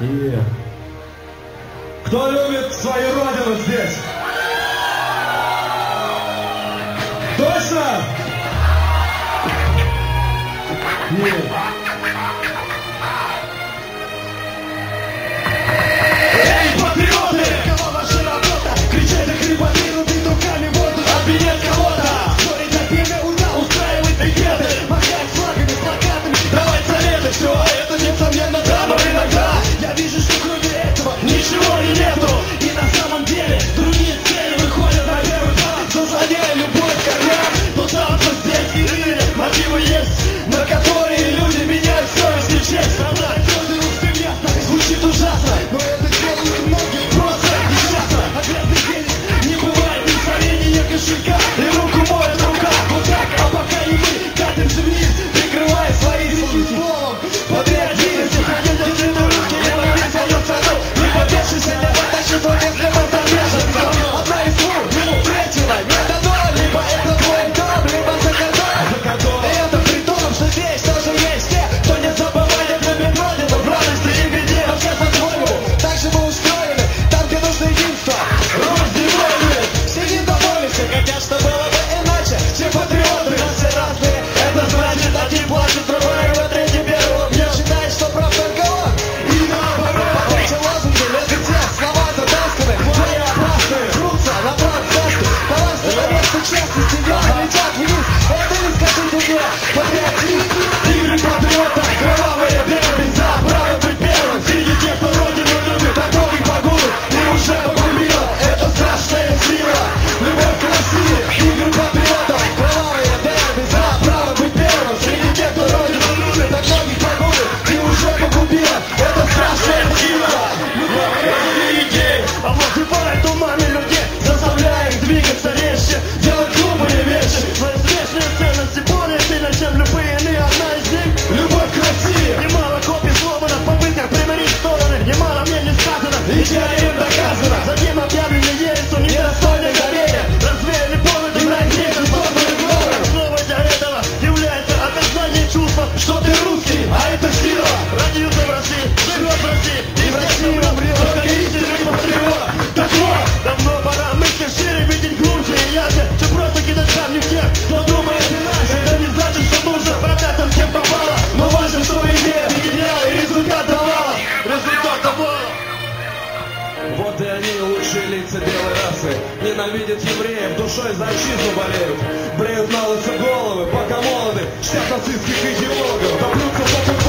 И кто любит свою родину здесь? Точно? Нет. Michigan. differência de ненавидят евреев, душой за отчизну болеют. Бреют на головы, пока молоды, чтят нацистских идеологов, доплются за